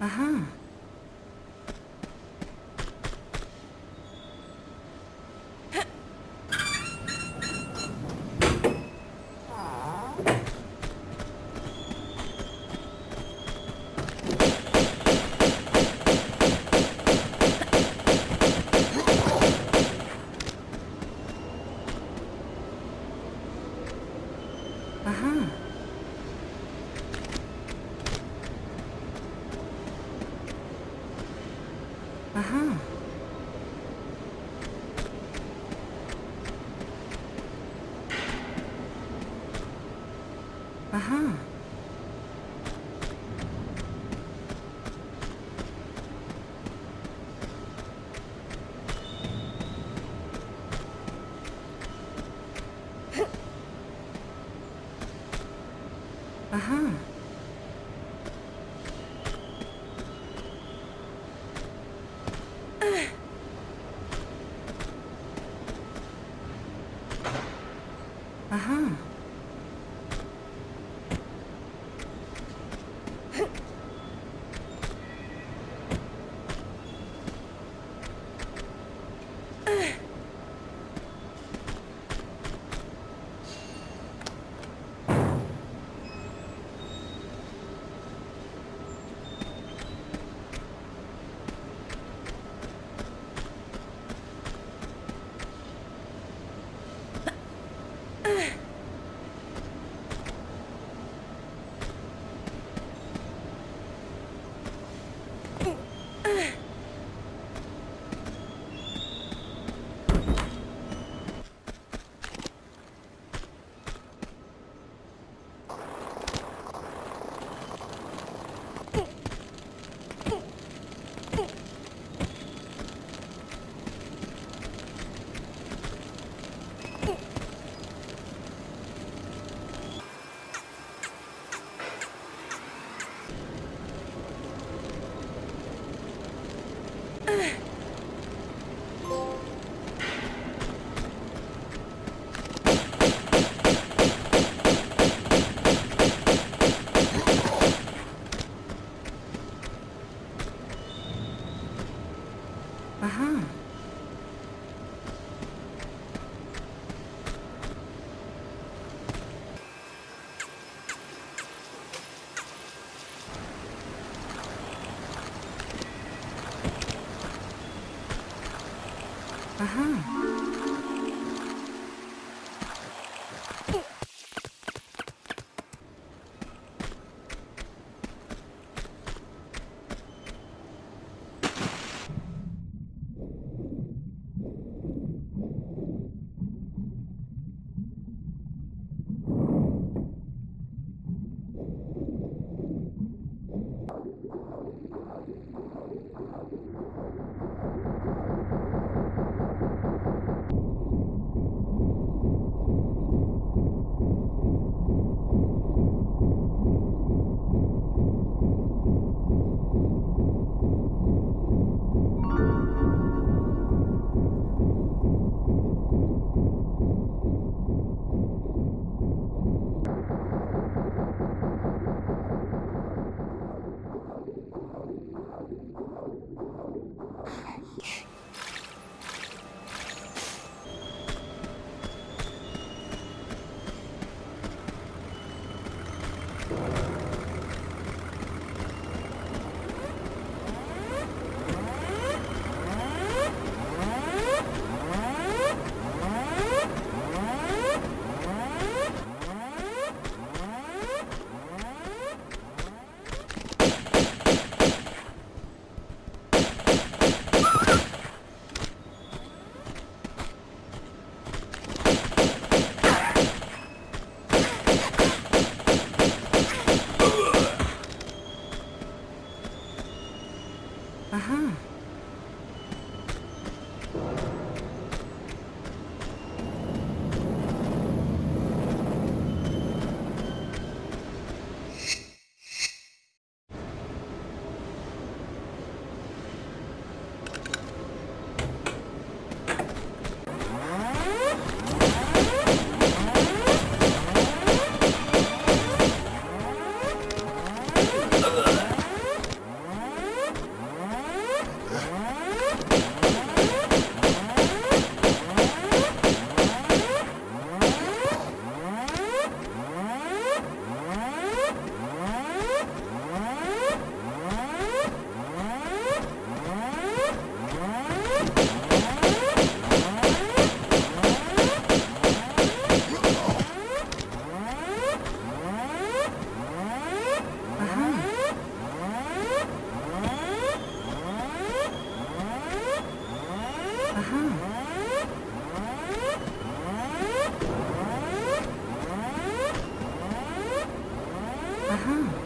Aha. Uh-huh. Uh-huh. Aha. Aha. Aha. Yeah. 음. 아하.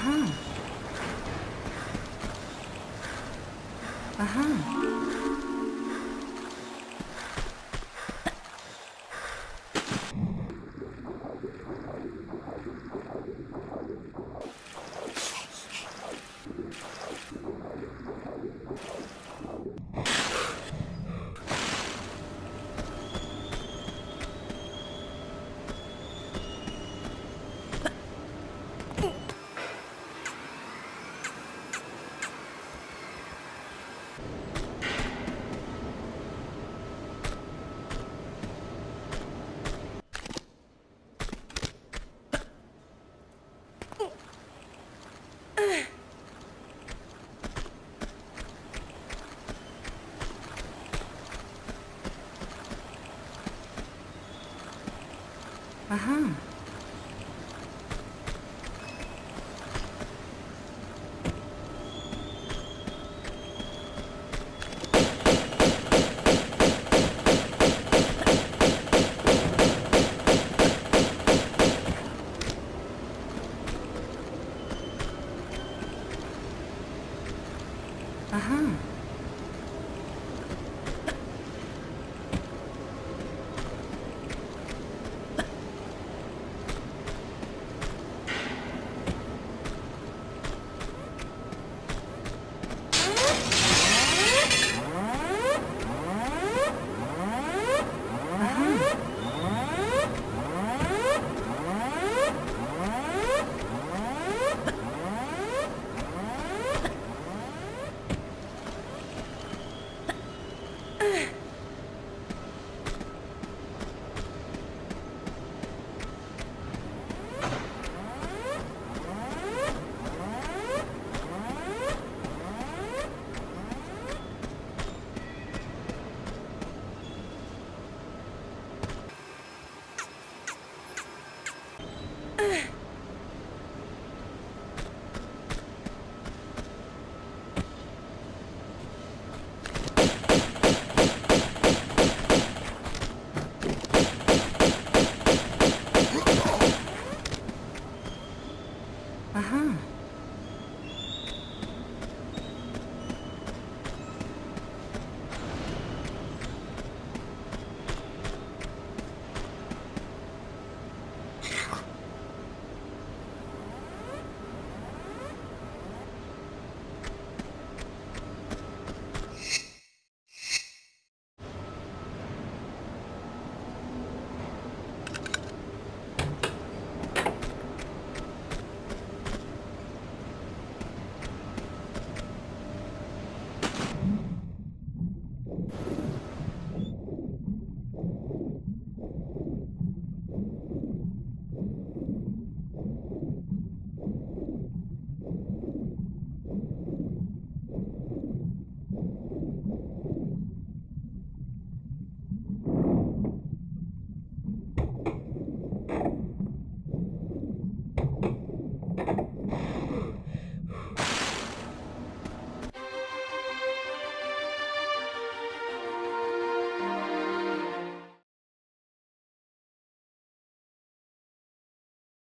Aha. Aha. Aha.